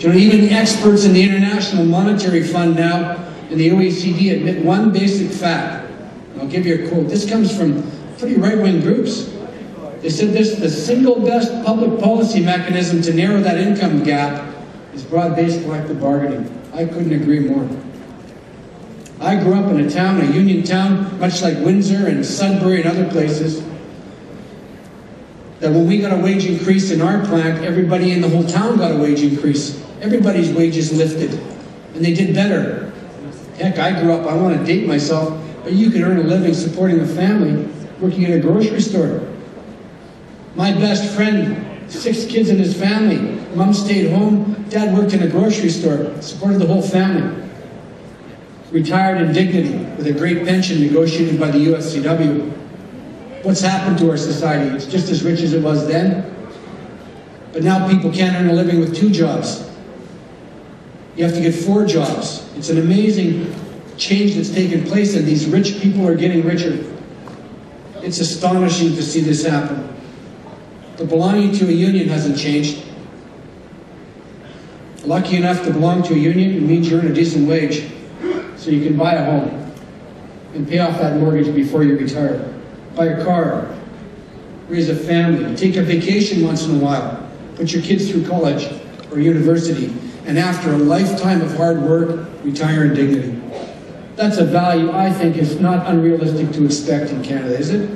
You know, even experts in the International Monetary Fund now and the OECD admit one basic fact. I'll give you a quote. This comes from pretty right-wing groups. They said this, the single best public policy mechanism to narrow that income gap is broad-based collective bargaining. I couldn't agree more. I grew up in a town, a union town, much like Windsor and Sudbury and other places, that when we got a wage increase in our plant, everybody in the whole town got a wage increase. Everybody's wages lifted, and they did better. Heck, I grew up, I want to date myself, but you could earn a living supporting a family working at a grocery store. My best friend, six kids in his family, mom stayed home, dad worked in a grocery store, supported the whole family. Retired in dignity with a great pension negotiated by the UFCW. What's happened to our society? It's just as rich as it was then. But now people can't earn a living with two jobs. You have to get four jobs. It's an amazing change that's taken place, and these rich people are getting richer. It's astonishing to see this happen. The belonging to a union hasn't changed. Lucky enough to belong to a union means you earn a decent wage, so you can buy a home and pay off that mortgage before you retire. Buy a car, raise a family, take a vacation once in a while, put your kids through college or university, and after a lifetime of hard work, retire in dignity. That's a value I think is not unrealistic to expect in Canada, is it?